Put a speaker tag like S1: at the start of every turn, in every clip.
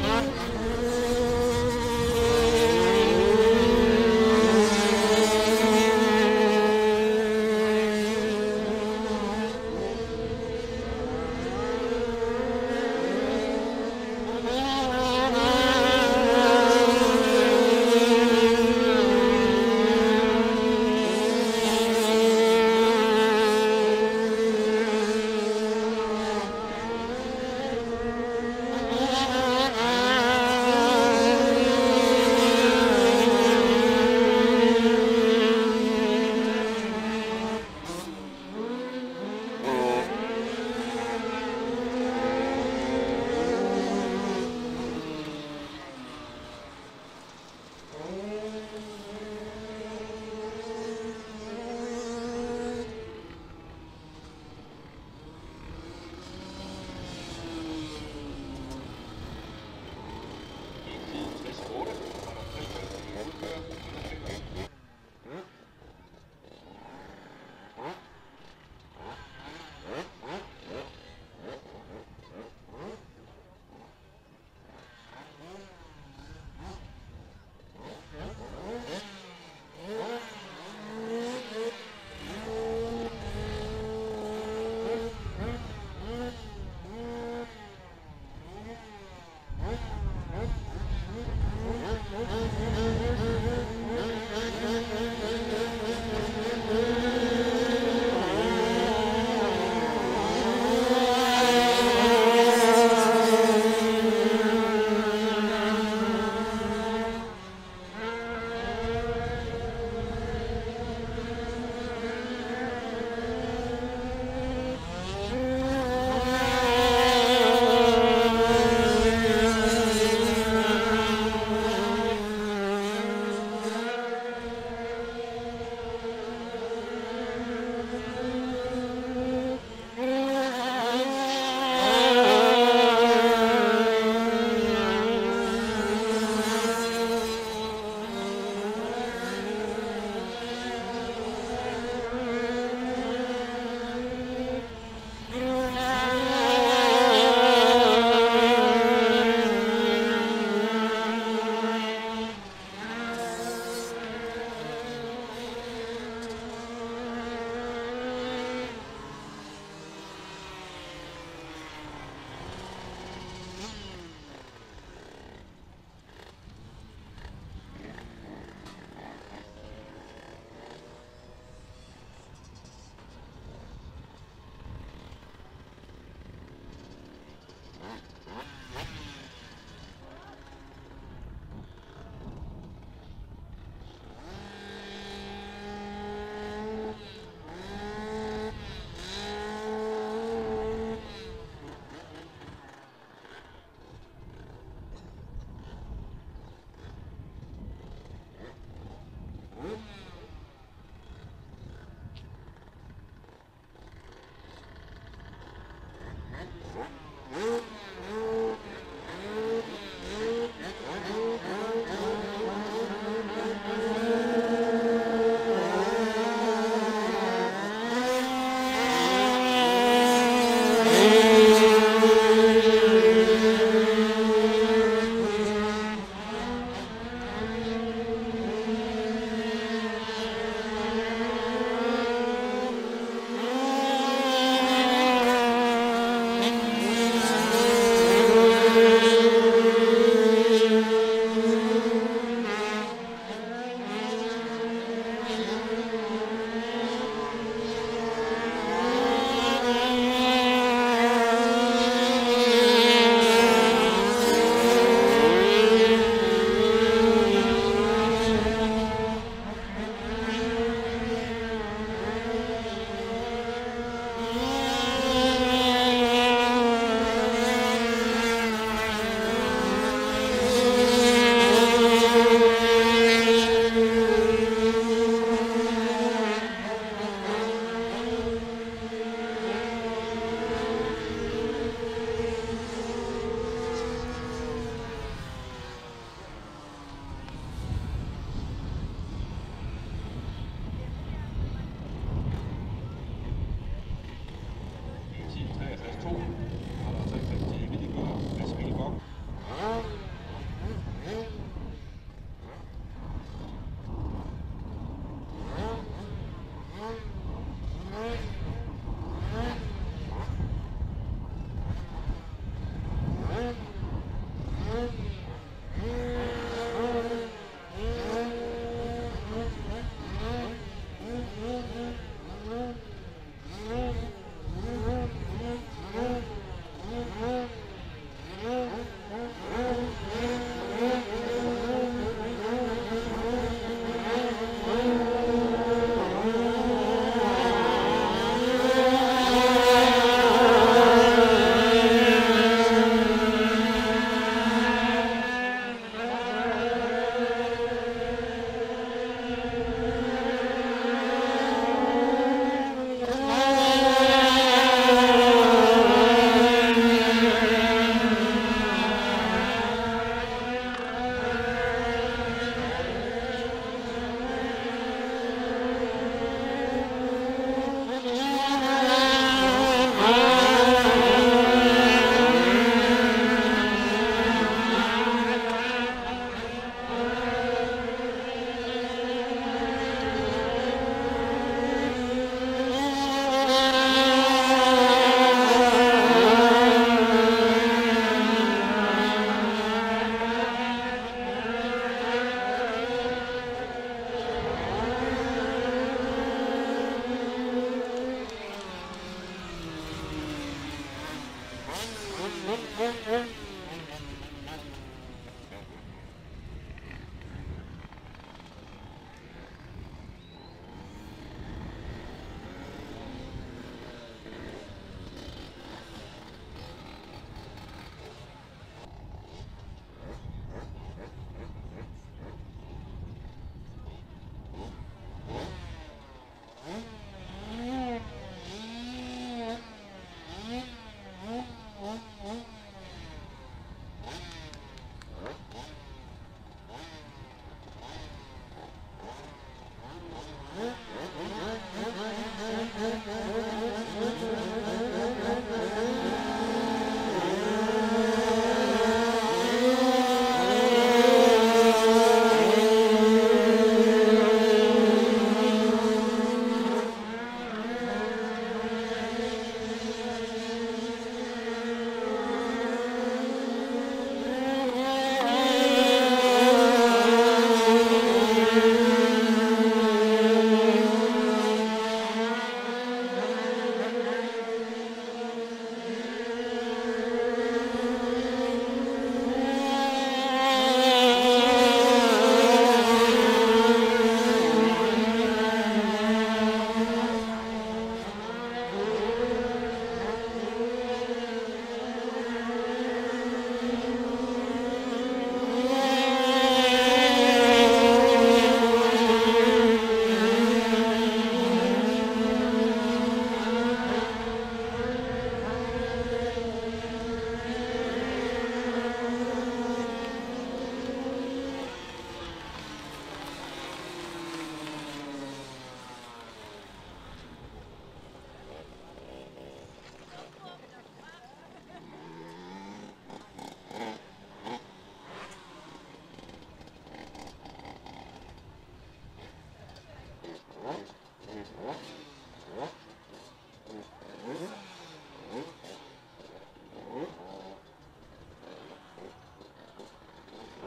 S1: Bye.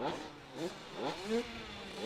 S1: Mmh.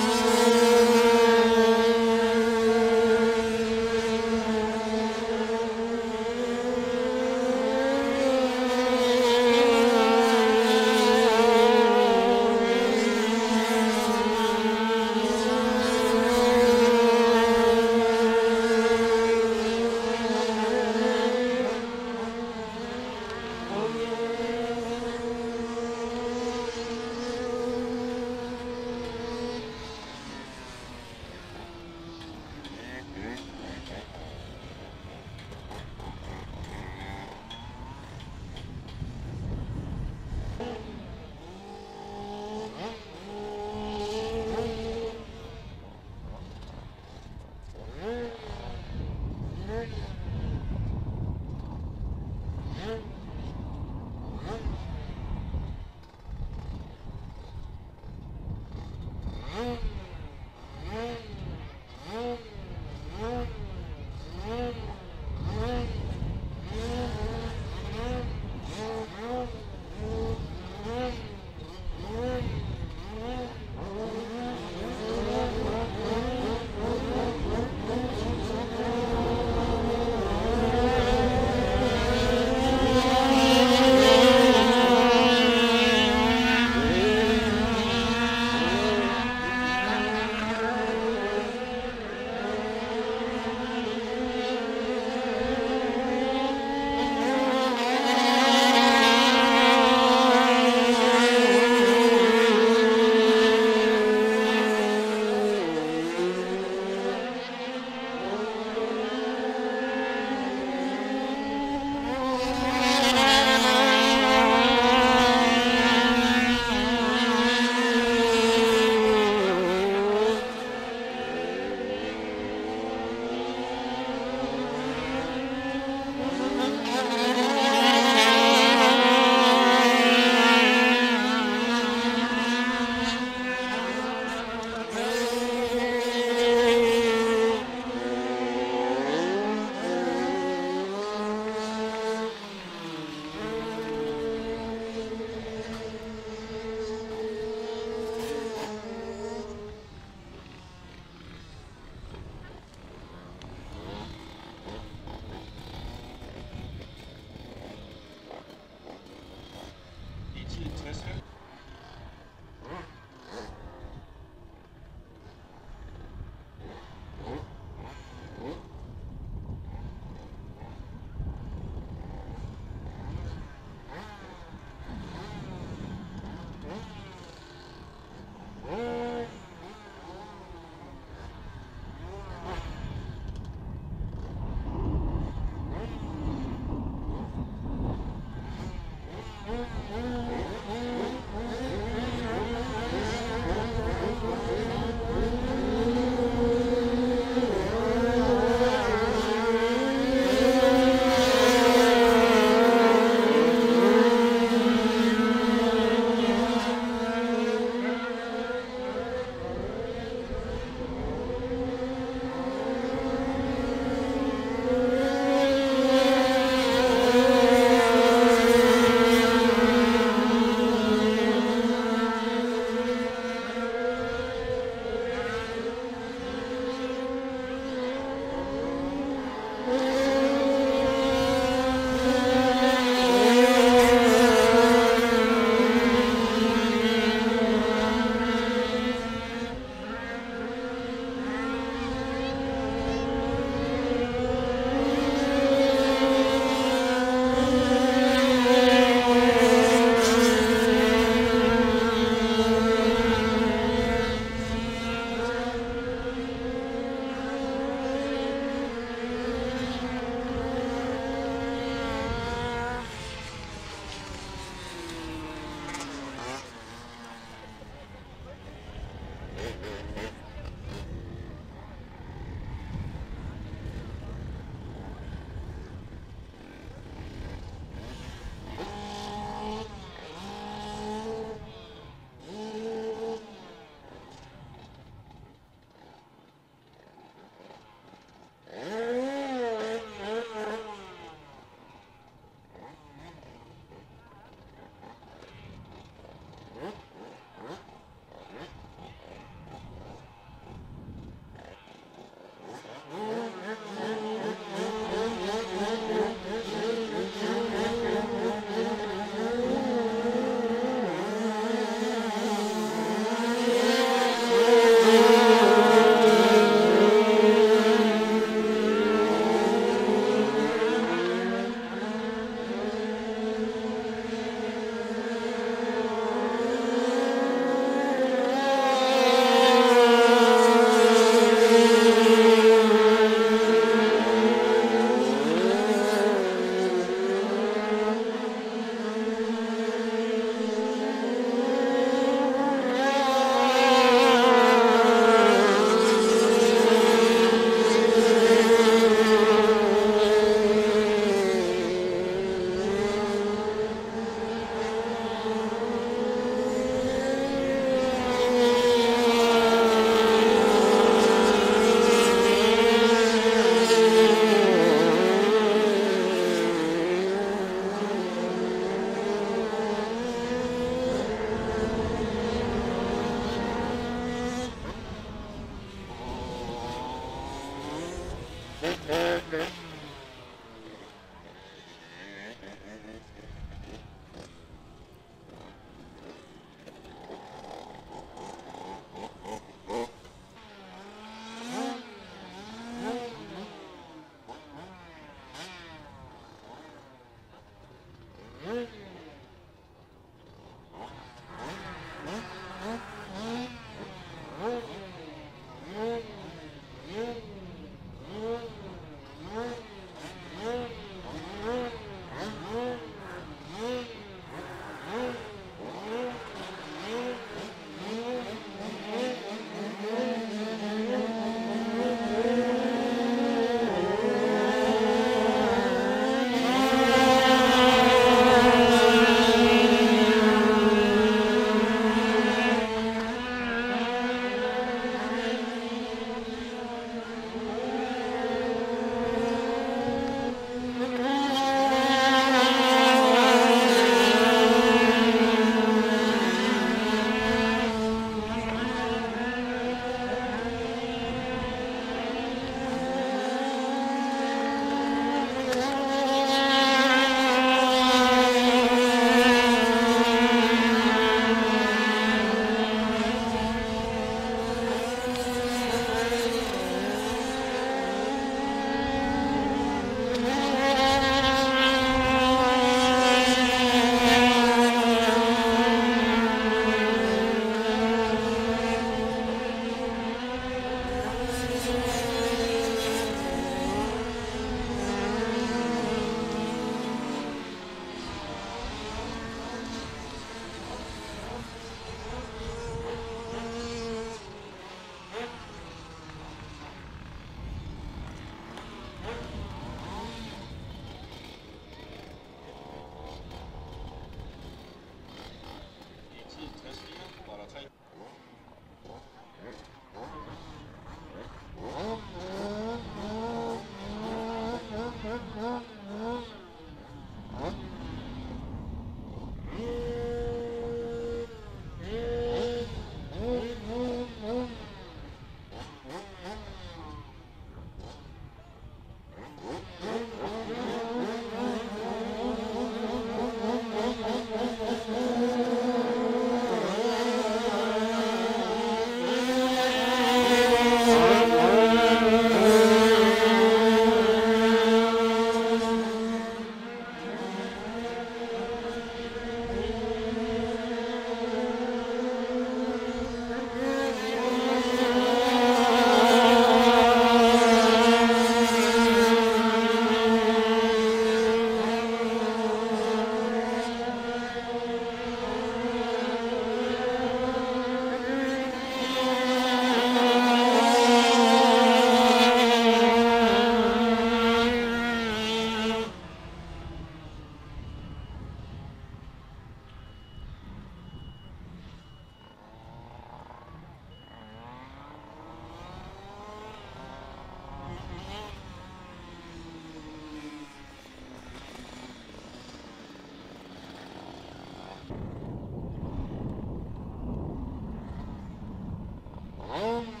S1: 嗯